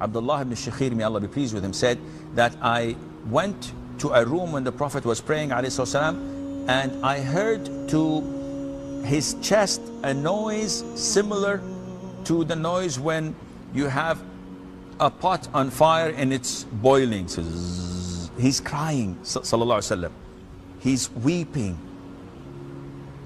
Abdullah ibn Shakhir, may Allah be pleased with him, said that I went to a room when the Prophet was praying والسلام, and I heard to his chest a noise similar to the noise when you have a pot on fire and it's boiling. So he's crying, sallallahu alaihi wasallam. He's weeping.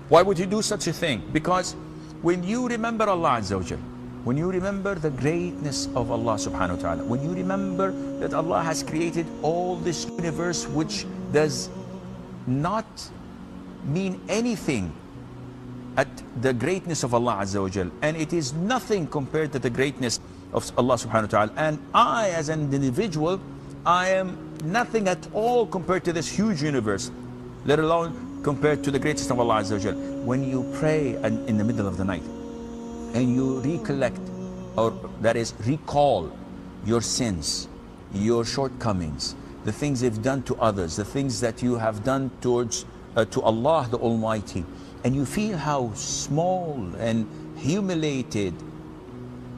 Why would he do such a thing? Because when you remember Allah Azza wa when you remember the greatness of Allah subhanahu wa ta'ala, when you remember that Allah has created all this universe which does not mean anything at the greatness of Allah Azza wa Jal. and it is nothing compared to the greatness of Allah subhanahu wa ta'ala. And I, as an individual, I am nothing at all compared to this huge universe, let alone compared to the greatest of Allah Azza wa Jal. When you pray in the middle of the night and you recollect, or that is, recall your sins, your shortcomings, the things you've done to others, the things that you have done towards uh, to Allah the Almighty, and you feel how small and humiliated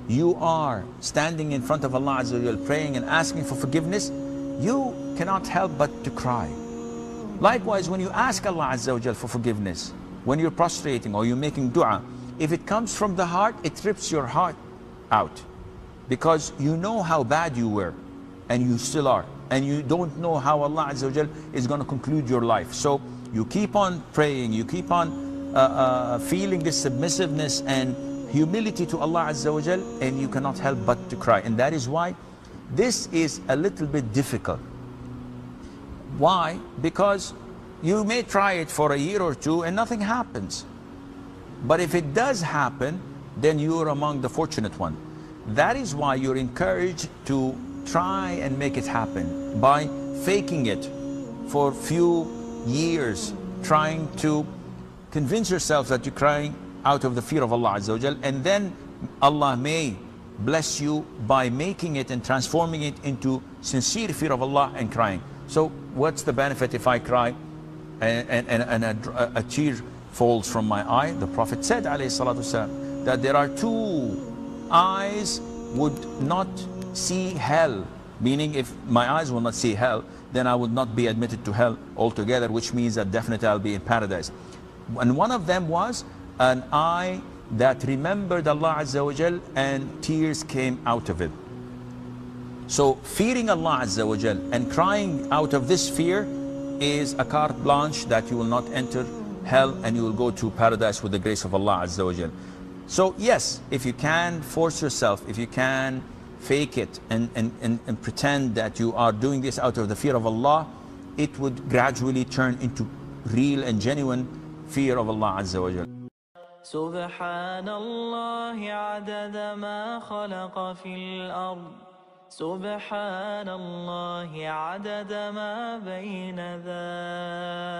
you are standing in front of Allah Azza praying and asking for forgiveness, you cannot help but to cry. Likewise, when you ask Allah Azza for forgiveness, when you're prostrating or you're making dua, if it comes from the heart, it rips your heart out. Because you know how bad you were, and you still are. And you don't know how Allah Azza is going to conclude your life. So you keep on praying, you keep on uh, uh, feeling this submissiveness and humility to Allah Azza and you cannot help but to cry. And that is why this is a little bit difficult. Why? Because you may try it for a year or two and nothing happens. But if it does happen, then you're among the fortunate one. That is why you're encouraged to try and make it happen by faking it for a few years, trying to convince yourself that you're crying out of the fear of Allah Azza wa and then Allah may bless you by making it and transforming it into sincere fear of Allah and crying. So what's the benefit if I cry and, and, and a, a, tear falls from my eye? The Prophet said والسلام, that there are two eyes would not see hell. Meaning if my eyes will not see hell, then I would not be admitted to hell altogether, which means that definitely I'll be in paradise. And one of them was an eye that remembered Allah Azza wa Jal and tears came out of it. So fearing Allah Azza wa Jal and crying out of this fear is a carte blanche that you will not enter hell and you will go to paradise with the grace of Allah Azza wa Jal. So yes, if you can force yourself, if you can fake it and, and, and, and pretend that you are doing this out of the fear of Allah, it would gradually turn into real and genuine fear of Allah Azza wa Jal. سبحان الله عدد ما خلق في الأرض سبحان الله عدد ما بين ذلك